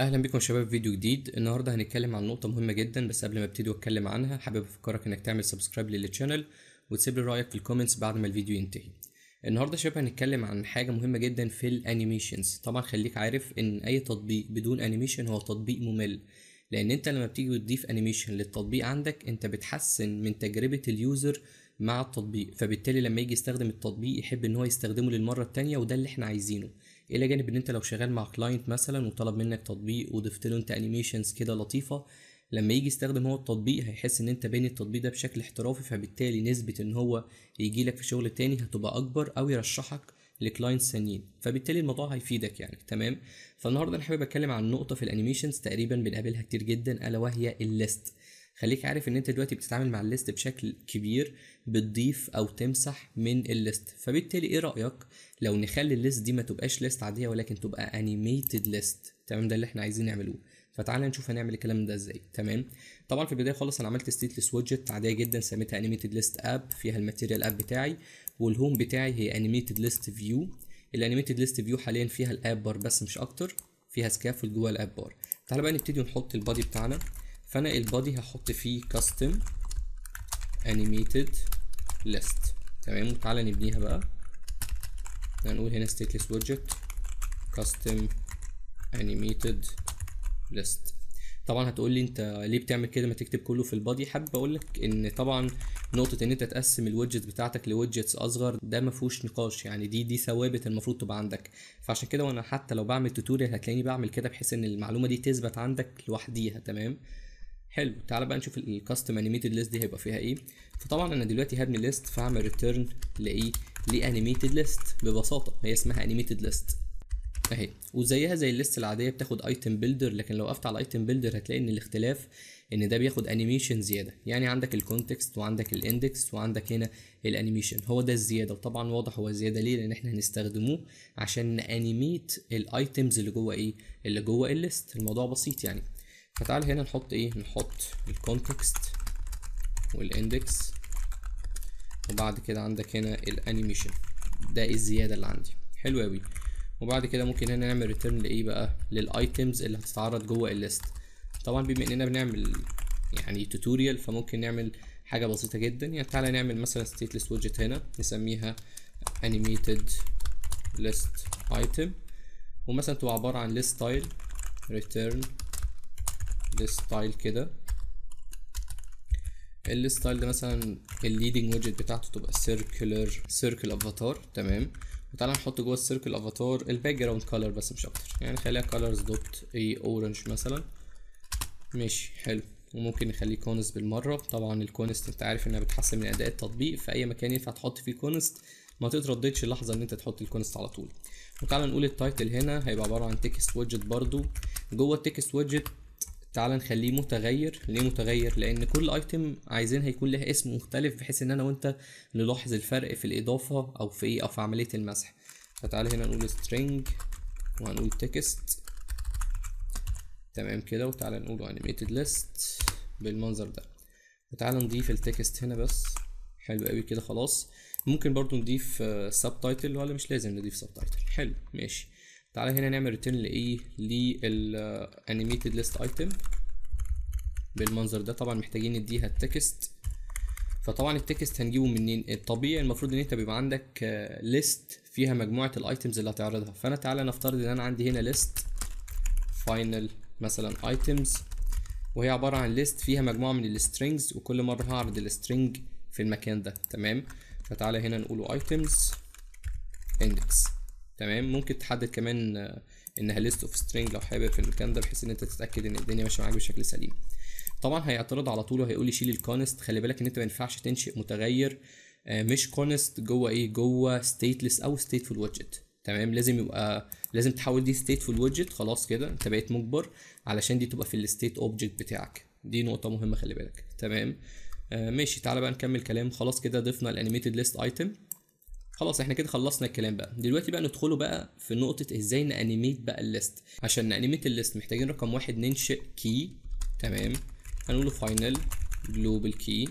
أهلا بكم شباب في فيديو جديد. النهارده هنتكلم عن نقطة مهمة جدا بس قبل ما أبتدي وأتكلم عنها حابب أفكرك إنك تعمل subscribe لل channel وتسيب لي رأيك في ال comments بعد ما الفيديو ينتهي. النهارده شباب هنتكلم عن حاجة مهمة جدا في ال animations طبعا خليك عارف إن أي تطبيق بدون animation هو تطبيق ممل لأن أنت لما بتيجي تضيف animation للتطبيق عندك أنت بتحسن من تجربة ال user مع التطبيق. فبالتالي لما يجي يستخدم التطبيق يحب إن هو يستخدمه للمرة التانية وده اللي إحنا عايزينه. إلى جانب إن أنت لو شغال مع client مثلا وطلب منك تطبيق وضفت له أنت animations كده لطيفة لما يجي يستخدم هو التطبيق هيحس إن أنت باني التطبيق ده بشكل احترافي فبالتالي نسبة إن هو يجي لك في شغل تاني هتبقى أكبر أو يرشحك ل clients تانيين. فبالتالي الموضوع هيفيدك يعني. تمام؟ فالنهاردة أنا حابب أتكلم عن نقطة في ال animations تقريبا بنقابلها كتير جدا ألا وهي ال list. خليك عارف إن أنت دلوقتي بتتعامل مع ال list بشكل كبير بتضيف أو تمسح من ال list. فبالتالي إيه رأيك لو نخلي ال list دي ما تبقاش list عادية ولكن تبقى animated list تمام ده اللي إحنا عايزين نعملوه فتعالى نشوف هنعمل الكلام ده إزاي. تمام؟ طبعا في البداية خالص أنا عملت stateless widget عادية جدا سميتها animated list app فيها ال material app بتاعي وال home بتاعي هي animated list view ال animated list view حاليا فيها ال app bar بس مش أكتر فيها scaffold جوه ال app bar تعالى بقى نبتدي نحط ال body بتاعنا. فانا ال body هحط فيه custom animated list تمام؟ وتعالى نبنيها بقى. هنقول هنا stateless widget custom animated list. طبعا هتقول لي انت ليه بتعمل كده؟ ما تكتب كله في ال body. حابب أقول لك إن طبعا نقطة إن أنت تقسم ال widget بتاعتك ل widgets أصغر ده ما فيهوش نقاش. يعني دي دي ثوابت المفروض تبقى عندك. فعشان كده وأنا حتى لو بعمل tutorial هتلاقيني بعمل كده بحيث إن المعلومة دي تثبت عندك لوحديها. تمام؟ حلو تعالى بقى نشوف ال custom animated list دي هيبقى فيها إيه. فطبعا أنا دلوقتي هبني list فاعمل return لإيه؟ ل animated list ببساطة هي اسمها animated list أهي. وزيها زي ال list العادية بتاخد item builder لكن لو وقفت على item builder هتلاقي إن الاختلاف إن ده بياخد animation زيادة. يعني عندك ال context وعندك ال index وعندك هنا ال animation هو ده الزيادة وطبعا واضح هو زيادة ليه لأن إحنا هنستخدموه عشان ن animate ال items اللي جوه إيه؟ اللي جوه ال list الموضوع بسيط يعني. فتعال هنا نحط إيه؟ نحط ال context وال index وبعد كده عندك هنا ال animation ده الزيادة اللي عندي. حلو قوي وبعد كده ممكن هنا نعمل return لإيه بقى؟ لل items اللي هتتعرض جوه ال list. طبعا بما اننا بنعمل يعني tutorial فممكن نعمل حاجة بسيطة جدا. يعني تعالى نعمل مثلا stateless widget هنا نسميها animated list item. ومثلا تبقى عبارة عن list style return الستايل كده. الستايل ده مثلا ال leading widget بتاعته تبقى circular circle avatar تمام؟ وتعالى نحط جوه ال circle avatar ال background color بس مش أكتر. يعني خليها colors dot إيه orange مثلا. ماشي حلو. وممكن نخليه const بالمرة. طبعا ال const أنت عارف إنها بتحسن من أداء التطبيق في أي مكان ينفع تحط فيه const ما تترددش اللحظة إن أنت تحط ال const على طول. وتعالى نقول ال title هنا هيبقى عبارة عن text widget برضو. جوه ال text widget تعال نخليه متغير. ليه متغير؟ لأن كل item عايزين هيكون لها اسم مختلف بحيث إن أنا وأنت نلاحظ الفرق في الإضافة أو في إيه أو في عملية المسح. فتعالى هنا نقول string وهنقول text. تمام كده؟ وتعالى نقول animated list بالمنظر ده. وتعالى نضيف ال text هنا بس. حلو قوي كده خلاص. ممكن برضو نضيف subtitle ولا مش لازم نضيف subtitle حلو ماشي. تعالى هنا نعمل return لايه لل animated list item بالمنظر ده. طبعا محتاجين نديها ال text فطبعا ال text هنجيبه منين؟ الطبيعي المفروض إن أنت بيبقى عندك list فيها مجموعة ال items اللي هتعرضها. فأنا تعالى نفترض إن أنا عندي هنا list final مثلا items وهي عبارة عن list فيها مجموعة من ال strings وكل مرة هعرض ال string في المكان ده. تمام؟ فتعالى هنا نقوله items index تمام؟ ممكن تحدد كمان إنها list of string لو حابب في المكان ده بحيث إن أنت تتأكد إن الدنيا ماشية معاك بشكل سليم. طبعا هيعترض على طول وهيقول لي شيل ال const خلي بالك إن أنت ما ينفعش تنشئ متغير مش const جوه إيه؟ جوه stateless أو stateful widget تمام؟ لازم يبقى لازم تحول دي stateful widget خلاص كده أنت بقيت مجبر علشان دي تبقى في ال state object بتاعك. دي نقطة مهمة خلي بالك. تمام؟ آه ماشي تعالى بقى نكمل كلام. خلاص كده ضفنا ال animated list item خلاص إحنا كده خلصنا الكلام بقى. دلوقتي بقى ندخله بقى في نقطة إزاي ن animate بقى ال list. عشان ن animate ال list محتاجين رقم واحد ننشئ key تمام؟ هنقوله final global key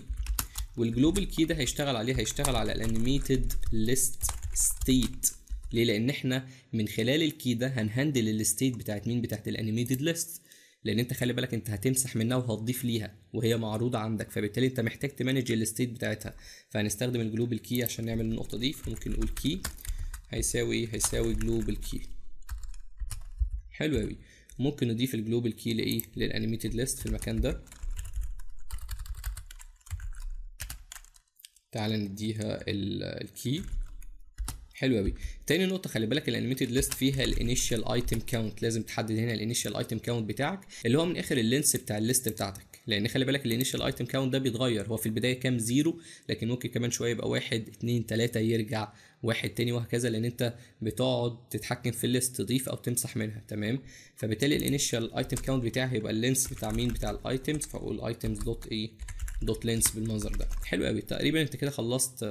وال global key ده هيشتغل عليه هيشتغل على ال animated list state ليه؟ لأن إحنا من خلال ال key ده هن handle ال state بتاعت مين؟ بتاعت ال animated list لأن انت خلي بالك انت هتمسح منها وهتضيف ليها وهي معروضة عندك فبالتالي انت محتاج ت manage ال state بتاعتها. فهنستخدم ال global key عشان نعمل النقطة دي فممكن نقول key هيساوي إيه؟ هيساوي global key حلو قوي ممكن نضيف ال global key لإيه؟ لل animated list في المكان ده. تعال نديها ال key حلو قوي تاني نقطة خلي بالك ال animated list فيها ال initial item count لازم تحدد هنا ال initial item count بتاعك اللي هو من آخر ال length بتاع ال list بتاعتك. لأن خلي بالك ال initial item count ده بيتغير. هو في البداية كام؟ zero لكن ممكن كمان شوية يبقى واحد اتنين تلاتة يرجع واحد تاني وهكذا لأن أنت بتقعد تتحكم في ال list تضيف أو تمسح منها. تمام؟ فبالتالي ال initial item count بتاعي هيبقى ال length بتاع مين؟ بتاع ال items فأقول items dot إيه dot length بالمنظر ده. حلو قوي تقريبا أنت كده خلصت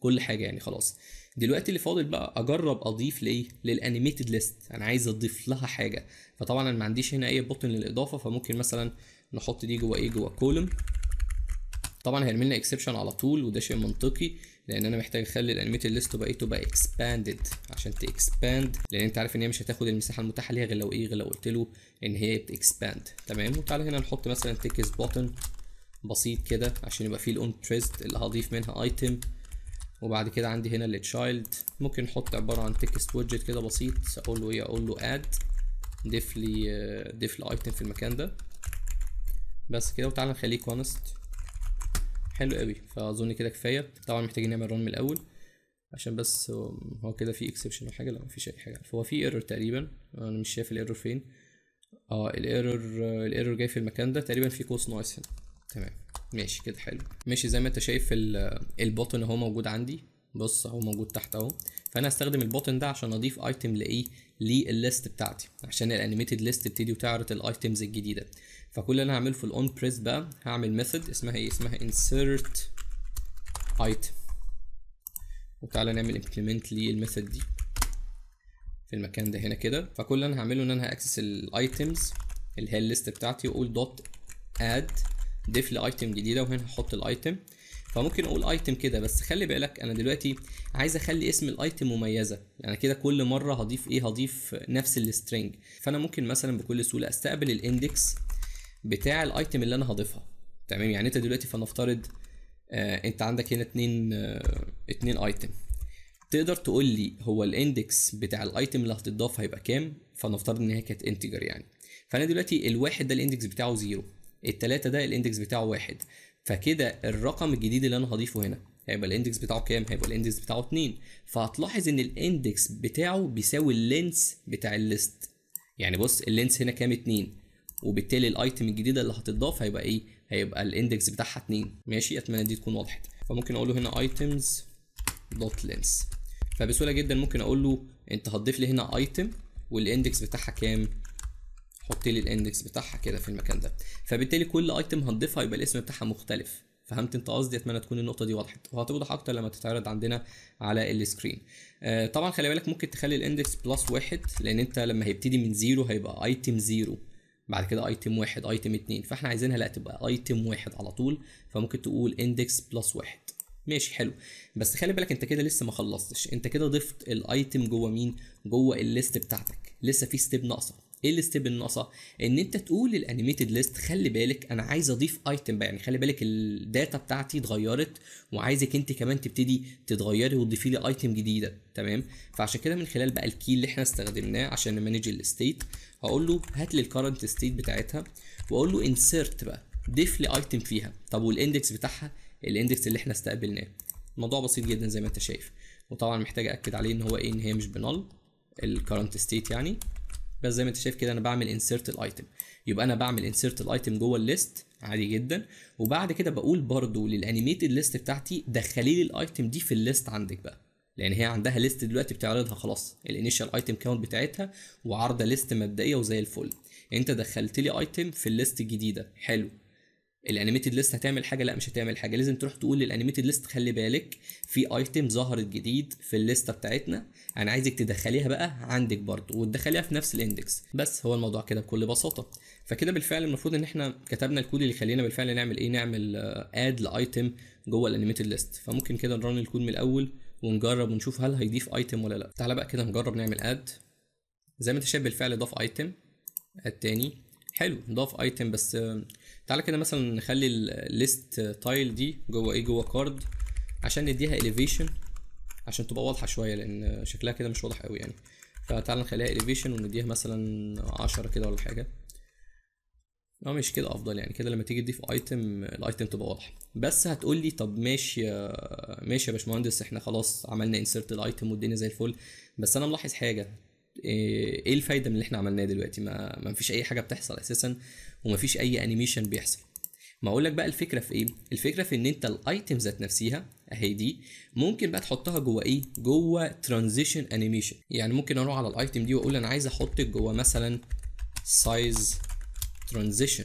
كل حاجة يعني خلاص. دلوقتي اللي فاضل بقى أجرب أضيف لايه لل animated list. أنا عايز أضيف لها حاجة. فطبعا أنا ما عنديش هنا أي button للإضافة فممكن مثلا نحط دي جوه إيه؟ جوه column طبعا هيرمي لنا exception على طول وده شيء منطقي لأن أنا محتاج أخلي ال animated list تبقى إيه؟ تبقى expanded عشان ت expand لأن أنت عارف إن هي مش هتاخد المساحة المتاحة ليها غير لو إيه؟ غير لو قلت له إن هي بت expand تمام؟ وتعالى هنا نحط مثلا text button بسيط كده عشان يبقى فيه ال on pressed اللي هضيف منها item وبعد كده عندي هنا ال child ممكن نحط عبارة عن text widget كده بسيط أقول له إيه؟ أقول له add ضيف لي ضيف لي item في المكان ده. بس كده وتعالى نخليه const حلو قوي. فأظن كده كفاية. طبعا محتاجين نعمل run من الأول. عشان بس هو كده في exception أو حاجة. لا مفيش أي حاجة. فهو في error تقريبا. أنا مش شايف ال error فين. آه ال error ال error جاي في المكان ده. تقريبا في قوس ناقص هنا. تمام. ماشي كده حلو. ماشي زي ما انت شايف ال button اهو موجود عندي. بص اهو موجود تحت اهو. فانا هستخدم ال button ده عشان اضيف item لايه للل list بتاعتي. عشان ال animated list تبتدي وتعرض ال items الجديدة. فكل اللي أنا هعمله في ال on press بقى هعمل method اسمها إيه؟ اسمها insert item. وتعالى نعمل implement لل method دي. في المكان ده هنا كده. فكل اللي أنا هعمله ان أنا ه access ال items اللي هي ال list بتاعتي وأقول dot add ضيف لي item جديدة وهنا هحط ال item. فممكن أقول item كده بس خلي بالك أنا دلوقتي عايز أخلي اسم ال item مميزة. يعني كده كل مرة هضيف إيه؟ هضيف نفس ال string فأنا ممكن مثلا بكل سهولة أستقبل ال index بتاع ال item اللي أنا هضيفها. تمام؟ يعني أنت دلوقتي فنفترض آه أنت عندك هنا اتنين آه اتنين item. تقدر تقول لي هو ال index بتاع ال item اللي هتضاف هيبقى كام؟ فنفترض إن هي كانت integer يعني. فأنا دلوقتي الواحد ده ال index بتاعه zero. التلاتة ده ال index بتاعه واحد. فكده الرقم الجديد اللي أنا هضيفه هنا هيبقى ال index بتاعه كام؟ هيبقى ال index بتاعه 2 فهتلاحظ إن ال index بتاعه بيساوي ال length بتاع ال list. يعني بص ال length هنا كام؟ 2 وبالتالي ال item الجديدة اللي هتضاف هيبقى إيه؟ هيبقى ال index بتاعها 2 ماشي؟ أتمنى دي تكون وضحت فممكن أقول له هنا items dot length فبسهولة جدا ممكن أقول له أنت هتضيف لي هنا item وال index بتاعها كام؟ حط لي ال index بتاعها كده في المكان ده. فبالتالي كل item هتضيفها يبقى الاسم بتاعها مختلف. فهمت انت قصدي؟ أتمنى تكون النقطة دي وضحت. وهتوضح أكتر لما تتعرض عندنا على ال screen. آه طبعا خلي بالك ممكن تخلي ال index plus واحد لأن أنت لما هيبتدي من zero هيبقى item zero بعد كده item واحد item اتنين. فإحنا عايزينها لا تبقى item واحد على طول فممكن تقول index plus واحد. ماشي حلو. بس خلي بالك أنت كده لسه ما خلصتش. أنت كده ضفت ال item جوه مين؟ جوه ال list بتاعتك. لسه في step ناقصة. إيه ال step الناقصة؟ ان انت تقول لل animated list خلي بالك أنا عايز اضيف item بقى يعني خلي بالك ال data بتاعتي اتغيرت وعايزك انت كمان تبتدي تتغيري وتضيفي لي item جديدة تمام؟ فعشان كده من خلال بقى ال key اللي إحنا استخدمناه عشان ن manage ال state هقول له هات لي ال current state بتاعتها وأقول له insert بقى ضيف لي item فيها. طب وال index بتاعها؟ ال index اللي إحنا استقبلناه. الموضوع بسيط جدا زي ما انت شايف. وطبعا محتاج أكد عليه إن هو إيه إن هي مش ب null ال current state يعني. بس زي ما انت شايف كده أنا بعمل insert ال item يبقى أنا بعمل insert ال item جوه ال list عادي جدا. وبعد كده بقول برضو لل animated list بتاعتي دخلي لي ال item دي في ال list عندك بقى. لأن هي عندها list دلوقتي بتعرضها خلاص. ال initial item count بتاعتها وعارضة list مبدئية وزي الفل. انت دخلت لي item في ال list الجديدة. حلو. ال animated list هتعمل حاجة؟ لا مش هتعمل حاجة. لازم تروح تقول لل animated list خلي بالك في item ظهرت جديد في ال listة بتاعتنا. أنا عايزك تدخليها بقى عندك برضه وتدخليها في نفس ال index. بس هو الموضوع كده بكل بساطة. فكده بالفعل المفروض إن إحنا كتبنا الكود اللي يخلينا بالفعل نعمل إيه؟ نعمل add ل item جوه ال animated list فممكن كده ن run ال code من الأول ونجرب ونشوف هل هيضيف item ولا لا. تعالى بقى كده نجرب نعمل add زي ما أنت شايف بالفعل ضاف item add تاني. حلو ضاف item بس آه، تعالى كده مثلا نخلي ال list tile دي جوه إيه؟ جوه card عشان نديها elevation عشان تبقى واضحة شوية لأن شكلها كده مش واضح قوي يعني. فتعالى نخليها elevation ونديها مثلا عشرة كده ولا حاجة. آه مش كده أفضل يعني. كده لما تيجي تضيف item ال item تبقى واضحة. بس هتقول لي طب ماشي يا ماشي يا باشمهندس إحنا خلاص عملنا insert ال item والدنيا زي الفل. بس أنا ملاحظ حاجة. إيه إيه الفايدة من اللي إحنا عملناه دلوقتي؟ ما ما فيش أي حاجة بتحصل أساسا وما فيش أي animation بيحصل. ما أقول لك بقى الفكرة في إيه؟ الفكرة في إن أنت ال item ذات نفسها أهي دي ممكن بقى تحطها جوه إيه؟ جوه transition animation يعني ممكن أروح على ال item دي وأقول أنا عايز أحط جوه مثلا size transition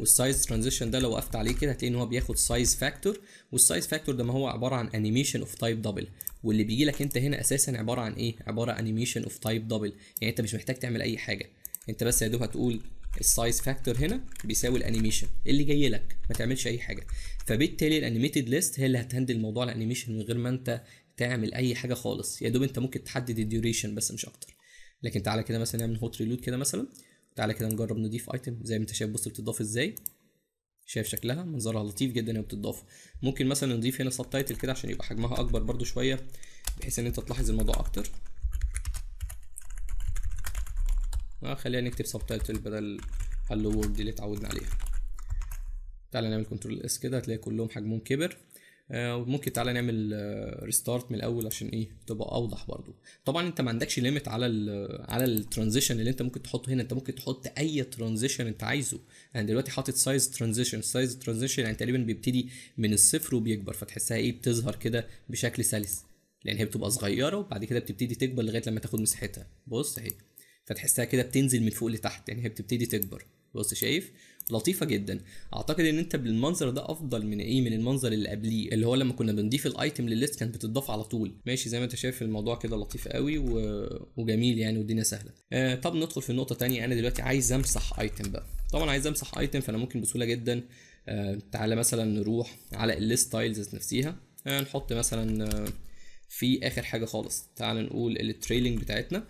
وال size transition ده لو وقفت عليه كده هتلاقي إن هو بياخد size factor وال size factor ده ما هو عبارة عن animation of type double واللي بيجي لك أنت هنا أساسا عبارة عن إيه؟ عبارة عن animation of type double يعني أنت مش محتاج تعمل أي حاجة. أنت بس يا دوب هتقول ال size factor هنا بيساوي ال animation اللي جاي لك ما تعملش أي حاجة. فبالتالي ال animated list هي اللي هت handle موضوع ال animation من غير ما أنت تعمل أي حاجة خالص. يا دوب أنت ممكن تحدد ال duration بس مش أكتر. لكن تعالى كده مثلا نعمل hot reload كده مثلا. تعالى كده نجرب نضيف item زي ما انت شايف بص بتضاف إزاي؟ شايف شكلها. منظرها لطيف جدا وهي بتضاف. ممكن مثلا نضيف هنا subtitle كده عشان يبقى حجمها أكبر برضو شوية بحيث إن أنت تلاحظ الموضوع أكتر. آه خلينا نكتب subtitle بدل hello world اللي اتعودنا عليها. تعالى نعمل control S كده هتلاقي كلهم حجمهم كبر. وممكن تعالى نعمل restart من الأول عشان إيه تبقى أوضح برضو. طبعا أنت ما عندكش limit على ال على ال transition اللي أنت ممكن تحطه هنا. أنت ممكن تحط أي transition أنت عايزه. أنا دلوقتي حاطط size transition size transition يعني تقريبا بيبتدي من الصفر وبيكبر. فتحسها إيه بتظهر كده بشكل سلس. لأن هي بتبقى صغيرة وبعد كده بتبتدي تكبر لغاية لما تاخد مساحتها. بص أهي. فتحسها كده بتنزل من فوق لتحت. يعني هي بتبتدي تكبر. بص شايف؟ لطيفة جدا. أعتقد إن أنت بالمنظر ده أفضل من إيه من المنظر اللي قبليه اللي هو لما كنا بنضيف ال item لل list كانت بتضاف على طول. ماشي زي ما أنت شايف الموضوع كده لطيف قوي و... وجميل يعني والدنيا سهلة. آه طب ندخل في النقطه تانية. أنا دلوقتي عايز أمسح item بقى. طبعا عايز أمسح item فأنا ممكن بسهولة جدا آه تعالى مثلا نروح على ال list tiles نفسها آه نحط مثلا آه في آخر حاجة خالص. تعالى نقول ال trailing بتاعتنا.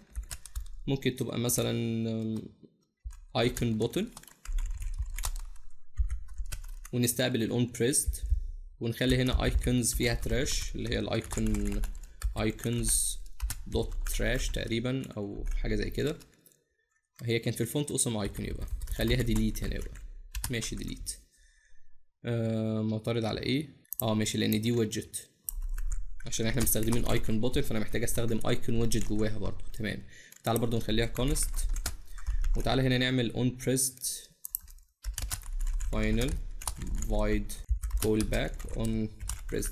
ممكن تبقى مثلا icon button ونستقبل ال on pressed ونخلي هنا icons فيها trash اللي هي ال icon icons dot trash تقريبا أو حاجة زي كده. هي كانت في ال font awesome icon يبقى خليها delete هنا يبقى ماشي delete آه معترض على إيه؟ آه ماشي لأن دي widget عشان إحنا مستخدمين icon button فأنا محتاج أستخدم icon widget جواها برضو. تمام. تعال برضو نخليها const وتعالى هنا نعمل on pressed final. Void callback on pressed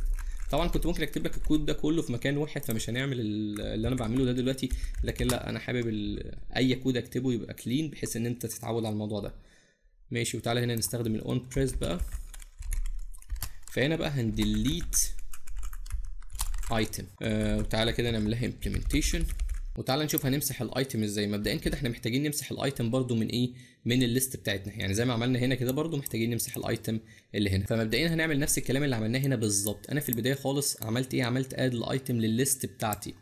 طبعا كنت ممكن أكتب لك الكود ده كله في مكان واحد فمش هنعمل ال- اللي أنا بعمله ده دلوقتي. لكن لأ أنا حابب أي كود أكتبه يبقى clean بحيث إن أنت تتعود على الموضوع ده. ماشي وتعالى هنا نستخدم ال on pressed بقى. فهنا بقى هن delete item آه وتعالى كده نعمل لها implementation. وتعالى نشوف هنمسح ال item إزاي. مبدئيا كده إحنا محتاجين نمسح ال item برضو من إيه؟ من ال list بتاعتنا. يعني زي ما عملنا هنا كده برضو محتاجين نمسح ال item اللي هنا. فمبدئيا هنعمل نفس الكلام اللي عملناه هنا بالظبط. أنا في البداية خالص عملت إيه؟ عملت add ال item لل list بتاعتي.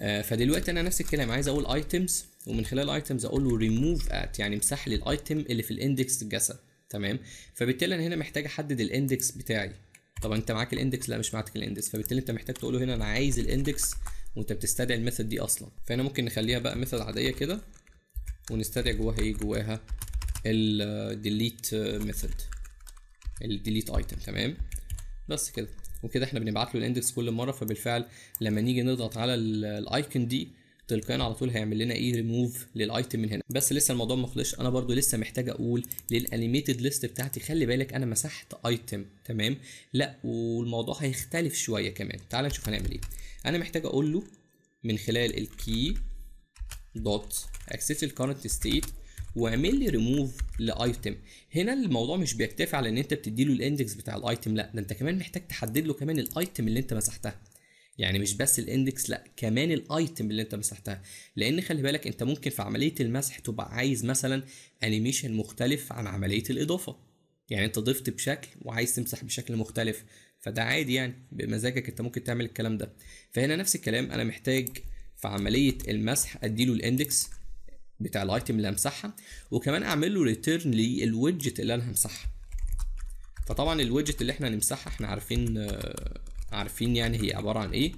آه فدلوقتي أنا نفس الكلام. عايز أقول items ومن خلال ال items أقول له ريموف ات يعني امسح لي ال item اللي في ال index just. تمام؟ فبالتالي أنا هنا محتاج أحدد ال index بتاعي. طبعا أنت معاك ال index؟ لا مش معاك ال index. فبالتالي أنت محتاج تقول له هنا أنا عايز ال index وانت بتستدعي ال method دي أصلا. فهنا ممكن نخليها بقى method عادية كده ونستدعي جواها إيه؟ جواها ال delete method ال delete item تمام؟ بس كده. وكده إحنا بنبعت له ال index كل مرة فبالفعل لما نيجي نضغط على ال icon دي تلقائيا على طول هيعمل لنا إيه؟ ريموف للايتم من هنا. بس لسه الموضوع ما خلصش. أنا برضو لسه محتاج أقول لل animated list بتاعتي خلي بالك أنا مسحت item تمام؟ لا والموضوع هيختلف شوية كمان. تعال نشوف هنعمل إيه. أنا محتاج أقول له من خلال ال key dot access ال current state واعمل لي ريموف لايتم هنا الموضوع مش بيكتفي على إن أنت بتدي له ال index بتاع ال item لأ ده أنت كمان محتاج تحدد له كمان ال item اللي أنت مسحتها. يعني مش بس ال index لأ كمان ال item اللي أنت مسحتها. لأن خلي بالك أنت ممكن في عملية المسح تبقى عايز مثلا animation مختلف عن عملية الإضافة. يعني أنت ضفت بشكل وعايز تمسح بشكل مختلف. فده عادي يعني بمزاجك انت ممكن تعمل الكلام ده. فهنا نفس الكلام أنا محتاج في عملية المسح أديله ال index بتاع ال item اللي همسحها وكمان اعمل له return لل widget اللي أنا همسحها. فطبعا ال widget اللي إحنا هنمسحها إحنا عارفين عارفين يعني هي عبارة عن إيه.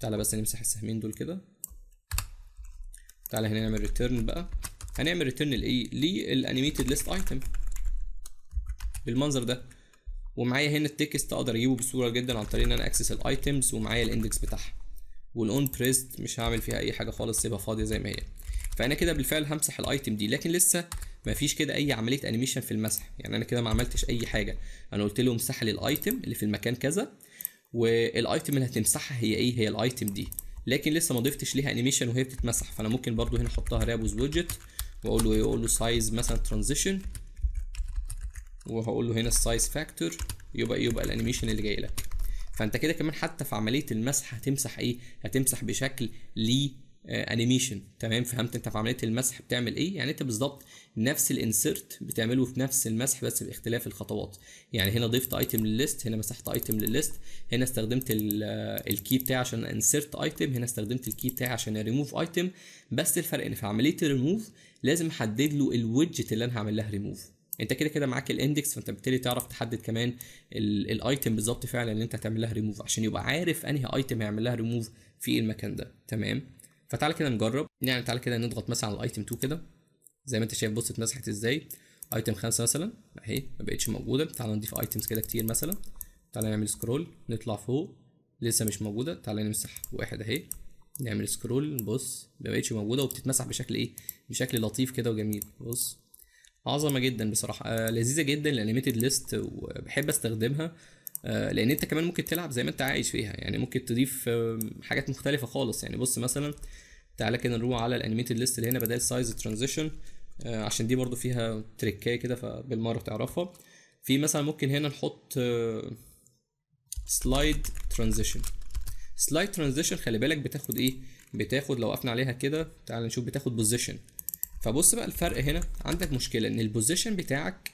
تعالى بس نمسح السهمين دول كده. تعالى هنا نعمل return بقى. هنعمل return لإيه؟ لل animated list item بالمنظر ده. ومعايا هنا ال text أقدر أجيبه بسهولة جدا عن طريق إن أنا أ access ال items ومعايا ال index بتاعها. وال on pressed مش هعمل فيها أي حاجة خالص سيبها فاضية زي ما هي. فأنا كده بالفعل همسح ال item دي لكن لسه ما فيش كده أي عملية animation في المسح. يعني أنا كده ما عملتش أي حاجة. أنا قلت له امسح لي ال item اللي في المكان كذا وال item اللي هتمسحها هي إيه؟ هي ال item دي. لكن لسه ما ضفتش ليها animation وهي بتتمسح. فأنا ممكن برضو هنا أحطها wrap with widget وأقول له إيه؟ أقول له size مثلا transition وهقول له هنا ال size factor يبقى يبقى ال animation اللي جاي لك. فأنت كده كمان حتى في عملية المسح هتمسح إيه؟ هتمسح بشكل ليه animation تمام؟ فهمت أنت في عملية المسح بتعمل إيه؟ يعني أنت بالظبط نفس ال insert بتعمله في نفس المسح بس باختلاف الخطوات. يعني هنا ضفت item لل list هنا مسحت item لل list هنا استخدمت ال key بتاعي عشان insert item هنا استخدمت ال key بتاعي عشان ريموف ايتم بس الفرق إن في عملية الريموف لازم أحدد له ال widget اللي أنا هعمل لها ريموف انت كده كده معاك ال index فانت بالتالي تعرف تحدد كمان ال item بالظبط فعلا اللي انت هتعمل لها ريموف عشان يبقى عارف انهي item هيعمل لها ريموف في المكان ده. تمام؟ فتعالى كده نجرب. يعني تعالى كده نضغط مثلا على ال item 2 كده. زي ما انت شايف بص اتمسحت إزاي. item 5 مثلا. اهي ما بقتش موجودة. تعالى نضيف items كده كتير مثلا. تعالى نعمل scroll نطلع فوق. لسه مش موجودة. تعالى نمسح واحد اهي. نعمل scroll نبص. ما بقتش موجودة وبتتمسح بشكل إيه؟ بشكل لطيف كده وجميل. بص. عظمة جدا بصراحة. آه لذيذة جدا ال animated list وبحب أستخدمها آه لأن أنت كمان ممكن تلعب زي ما أنت عايز فيها. يعني ممكن تضيف آه حاجات مختلفة خالص. يعني بص مثلا تعالى كده نروح على ال animated list اللي هنا بدل size transition عشان دي برضو فيها trickاية كده فبالمرة تعرفها. في مثلا ممكن هنا نحط slide transition slide transition خلي بالك بتاخد إيه؟ بتاخد لو وقفنا عليها كده تعال نشوف بتاخد position فبص بقى الفرق هنا. عندك مشكلة إن ال position بتاعك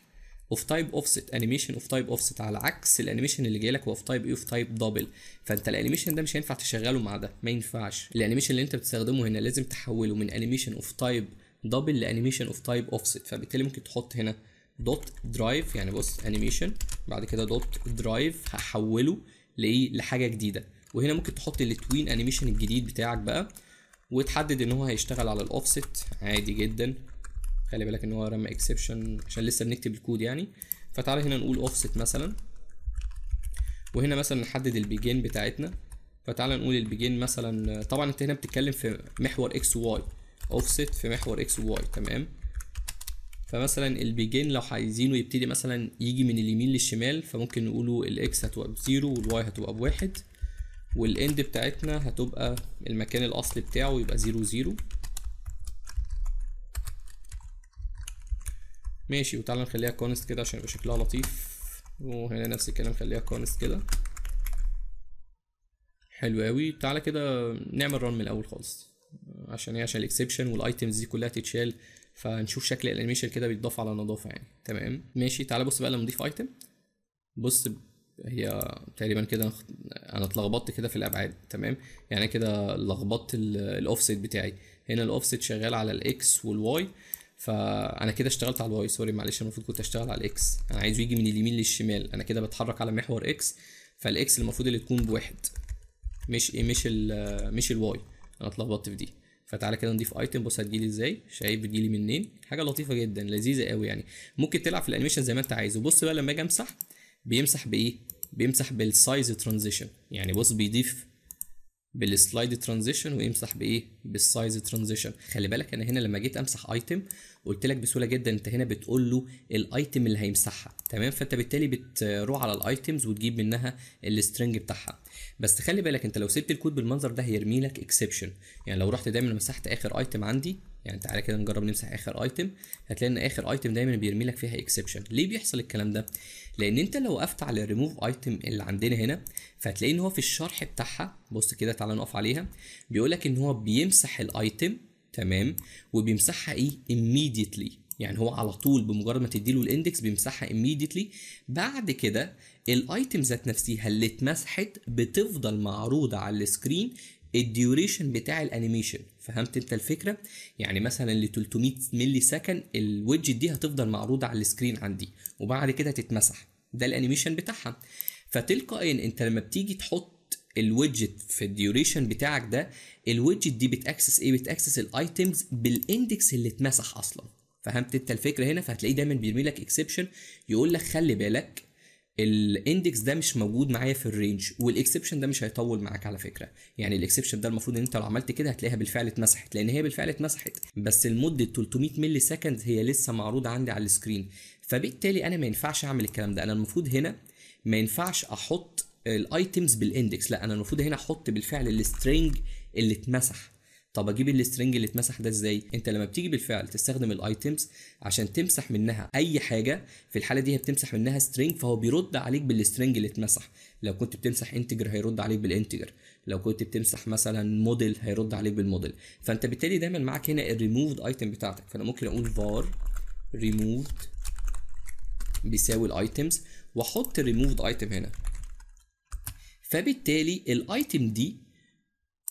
of type offset animation of type offset على عكس ال animation اللي جاي لك هو of type إيه of type double فأنت ال animation ده مش هينفع تشغله مع ده. ما ينفعش. ال animation اللي أنت بتستخدمه هنا لازم تحوله من animation of type double ل animation of type offset فبالتالي ممكن تحط هنا dot drive يعني بص animation بعد كده dot drive هحوله لايه لحاجة جديدة. وهنا ممكن تحط ال tween animation الجديد بتاعك بقى وتحدد إن هو هيشتغل على الاوفست عادي جدا. خلي بالك إن هو رمى exception عشان لسه بنكتب الكود يعني. فتعالى هنا نقول اوفست مثلا. وهنا مثلا نحدد ال begin بتاعتنا. فتعالى نقول ال begin مثلا طبعا أنت هنا بتتكلم في محور x و y offset في محور x و y تمام؟ فمثلا ال begin لو عايزينه يبتدي مثلا يجي من اليمين للشمال فممكن نقوله ال x هتبقى ب zero وال y هتبقى بواحد. وال end بتاعتنا هتبقى المكان الأصلي بتاعه يبقى zero zero. ماشي وتعالى نخليها const كده عشان يبقى شكلها لطيف. وهنا نفس الكلام خليها const كده. حلو قوي تعالى كده نعمل run من الأول خالص. عشان إيه عشان ال exception وال items دي كلها تتشال فنشوف شكل ال animation كده بيتضاف على نظافة يعني. تمام؟ ماشي. تعالى بص بقى لما نضيف item بص هي تقريبا كده أنا اتلخبطت كده في الأبعاد تمام؟ يعني كده لخبطت الاوفست بتاعي. هنا الاوفست شغال على ال x وال y فأنا كده اشتغلت على ال y sorry معلش المفروض كنت أشتغل على ال x أنا عايزه يجي من اليمين للشمال. أنا كده بتحرك على محور إكس فالاكس المفروض اللي تكون بواحد مش إيه مش ال مش ال y أنا اتلخبطت في دي. فتعالى كده نضيف item بص هتجيلي إزاي؟ شايف بتجيلي منين؟ حاجة لطيفة جدا لذيذة قوي يعني. ممكن تلعب في ال animation زي ما أنت عايز وبص بقى لما أجي أمسح بيمسح بإيه؟ بيمسح بال size transition. يعني بص بيضيف بال slide transition ويمسح بإيه؟ بال size transition. خلي بالك أنا هنا لما جيت أمسح item قلت لك بسهولة جدا أنت هنا بتقول له ال item اللي هيمسحها. تمام؟ فأنت بالتالي بتروح على ال items وتجيب منها ال string بتاعها. بس خلي بالك أنت لو سبت الكود بالمنظر ده هيرمي لك exception يعني لو رحت دايما مسحت آخر item عندي يعني تعالى كده نجرب نمسح آخر item هتلاقي إن آخر item دايما بيرمي لك فيها exception ليه بيحصل الكلام ده؟ لأن أنت لو وقفت على الريموف ايتم اللي عندنا هنا فهتلاقي إن هو في الشرح بتاعها بص كده تعالى نقف عليها بيقول لك إن هو بيمسح ال item تمام؟ وبيمسحها إيه؟ immediately. يعني هو على طول بمجرد ما تديله ال index بيمسحها immediately. بعد كده ال item ذات نفسها اللي اتمسحت بتفضل معروضة على ال screen ال duration بتاع ال animation. فهمت أنت الفكرة؟ يعني مثلا ل 300 millisecond ال widget دي هتفضل معروضة على ال screen عندي وبعد كده تتمسح. ده ال animation بتاعها. فتلقائيا أنت لما بتيجي تحط ال widget في ال duration بتاعك ده ال widget دي بت access إيه؟ بت access ال items بال index اللي اتمسح أصلا. فهمت أنت الفكرة هنا؟ فهتلاقيه دايما بيرمي لك exception يقول لك خلي بالك ال index ده مش موجود معايا في ال range وال exception ده مش هيطول معاك على فكرة. يعني ال exception ده المفروض إن أنت لو عملت كده هتلاقيها بالفعل اتمسحت لأن هي بالفعل اتمسحت. بس لمده 300 millisecond هي لسه معروضة عندي على ال screen فبالتالي أنا ما ينفعش أعمل الكلام ده. أنا المفروض هنا ما ينفعش أحط ال items بال index لا أنا المفروض هنا أحط بالفعل ال string اللي اتمسح. طب أجيب ال string اللي اتمسح ده إزاي؟ أنت لما بتيجي بالفعل تستخدم ال items عشان تمسح منها أي حاجة في الحالة دي هي بتمسح منها string فهو بيرد عليك بال string اللي اتمسح. لو كنت بتمسح integer هيرد عليك بال integer لو كنت بتمسح مثلا موديل هيرد عليك بالموديل فأنت بالتالي دايما معاك هنا الريموفد ايتم بتاعتك. فأنا ممكن أقول var removed بيساوي ال items وأحط الريموفد ايتم هنا. فبالتالي ال item دي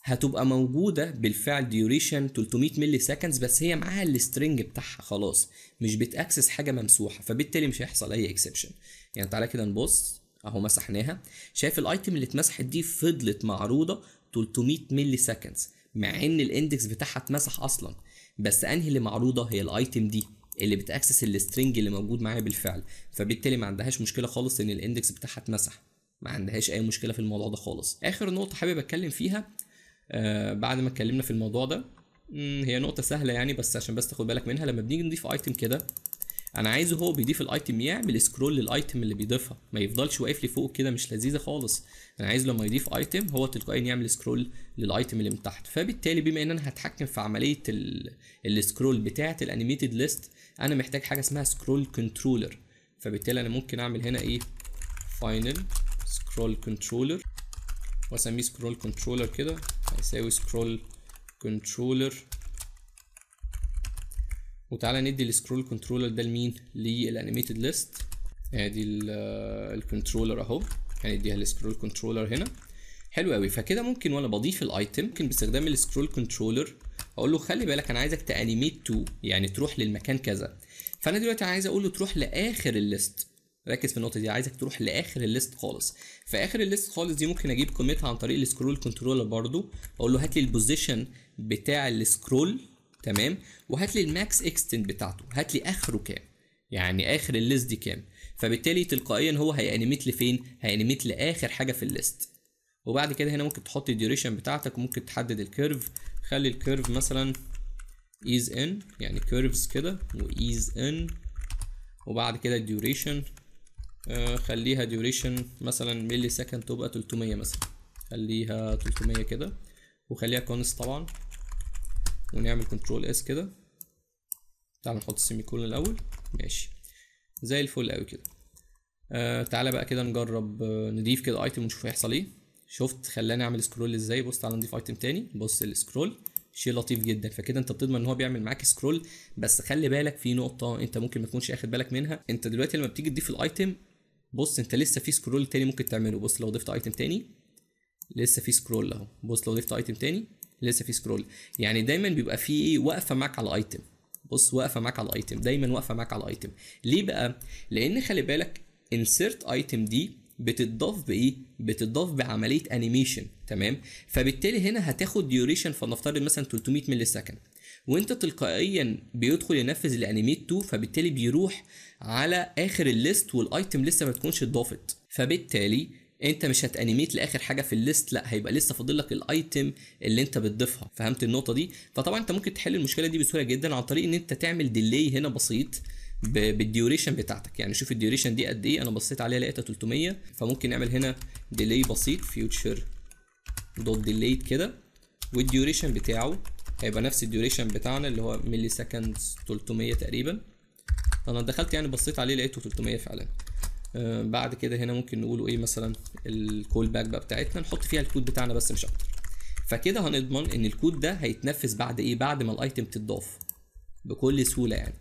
هتبقى موجودة بالفعل duration 300 milliseconds بس هي معاها ال string بتاعها خلاص مش بت access حاجة ممسوحة فبالتالي مش هيحصل أي exception يعني تعالى كده نبص أهو مسحناها. شايف ال item اللي اتمسحت دي فضلت معروضة 300 milliseconds مع إن ال index بتاعها اتمسح أصلا. بس أنهي اللي معروضة؟ هي ال item دي اللي بت access ال string اللي موجود معايا بالفعل. فبالتالي ما عندهاش مشكلة خالص إن ال index بتاعها اتمسح. ما عندهاش أي مشكلة في الموضوع ده خالص. آخر نقطة حابب أتكلم فيها آه بعد ما اتكلمنا في الموضوع ده هي نقطة سهلة يعني بس عشان بس تاخد بالك منها لما بنيجي نضيف item كده أنا عايزه هو بيضيف ال item يعمل scroll لل item اللي بيضيفها ما يفضلش واقف لي فوق كده مش لذيذة خالص. أنا عايز لما يضيف item هو تلقائيا يعمل scroll لل item اللي من تحت. فبالتالي بما إن أنا هتحكم في عملية ال scroll بتاعة ال animated list أنا محتاج حاجة اسمها scroll controller فبالتالي أنا ممكن أعمل هنا إيه؟ final scroll controller واسميه scroll controller كده. هيساوي scroll controller وتعالى ندي ال scroll controller ده لمين؟ لل animated list ادي ال controller اهو. هنديها ال scroll controller هنا. حلو قوي فكده ممكن وأنا بضيف ال item ممكن باستخدام ال scroll controller أقول له خلي بالك أنا عايزك ت animate to يعني تروح للمكان كذا. فأنا دلوقتي عايز أقول له تروح لآخر ال list ركز في النقطة دي عايزك تروح لآخر ال list خالص. في آخر ال list خالص دي ممكن أجيب قيمتها عن طريق ال scroll controller برضو أقول له هات لي ال position بتاع ال scroll تمام؟ وهات لي ال max extent بتاعته هات لي آخره كام؟ يعني آخر ال list دي كام؟ فبالتالي تلقائيا هو هي animate لفين؟ هي animate لآخر حاجة في ال list. وبعد كده هنا ممكن تحط ال duration بتاعتك وممكن تحدد ال curve خلي ال curve مثلا ease in يعني curves كده و ease in وبعد كده ال duration خليها duration مثلا millisecond تبقى 300 مثلا. خليها 300 كده وخليها const طبعا ونعمل control S كده. تعال نحط ال semicolon الأول. ماشي. زي الفل قوي كده. آه تعالى بقى كده نجرب آه نضيف كده item ونشوف هيحصل إيه. شفت؟ خلاني أعمل scroll إزاي؟ بص تعالى نضيف item تاني. بص ال scroll شيء لطيف جدا. فكده أنت بتضمن إن هو بيعمل معاك scroll بس خلي بالك في نقطة أنت ممكن ما تكونش أخد بالك منها. أنت دلوقتي لما بتيجي تضيف ال item بص انت لسه في scroll تاني ممكن تعمله. بص لو ضفت item تاني لسه في scroll اهو. بص لو ضفت item تاني لسه في scroll. يعني دايما بيبقى في إيه واقفه معاك على ال item بص واقفه معاك على ال item دايما واقفه معاك على ال item ليه بقى؟ لأن خلي بالك insert item دي بتضاف بإيه؟ بتضاف بعملية animation تمام؟ فبالتالي هنا هتاخد duration فلنفترض مثلا 300 millisecond وانت تلقائيا بيدخل ينفذ ال animate to فبالتالي بيروح على آخر ال list وال item لسه ما تكونش اتضافت. فبالتالي انت مش هت animate لآخر حاجة في ال list لا هيبقى لسه فاضل لك ال item اللي انت بتضيفها. فهمت النقطة دي؟ فطبعا انت ممكن تحل المشكلة دي بسهولة جدا عن طريق ان انت تعمل delay هنا بسيط بال duration بتاعتك. يعني شوف الديوريشن دي قد إيه أنا بصيت عليها لقيتها 300 فممكن نعمل هنا delay بسيط Future dot delayed كده وال duration بتاعه هيبقى نفس ال duration بتاعنا اللي هو millisecond 300 تقريبا. أنا دخلت يعني بصيت عليه لقيته 300 فعلا. آه بعد كده هنا ممكن نقوله إيه مثلا؟ ال callback بقى بتاعتنا. نحط فيها الكود بتاعنا بس مش أكتر. فكده هنضمن إن الكود ده هيتنفذ بعد إيه؟ بعد ما ال item تتضاف. بكل سهولة يعني.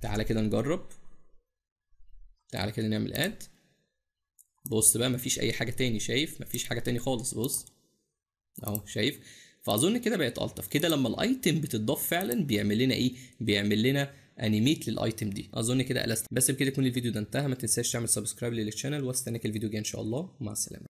تعالى كده نجرب. تعالى كده نعمل add بص بقى مفيش أي حاجة تاني. شايف؟ مفيش حاجة تاني خالص. بص. أهو شايف؟ فاظن كده بقت ألطف. كده لما ال item بتضاف فعلا بيعمل لنا إيه؟ بيعمل لنا animate لل item دي. أظن كده خلصت بس بكده يكون الفيديو ده انتهى. ما تنساش تعمل subscribe لل channel وأستناك الفيديو الجاي إن شاء الله. ومع السلامة.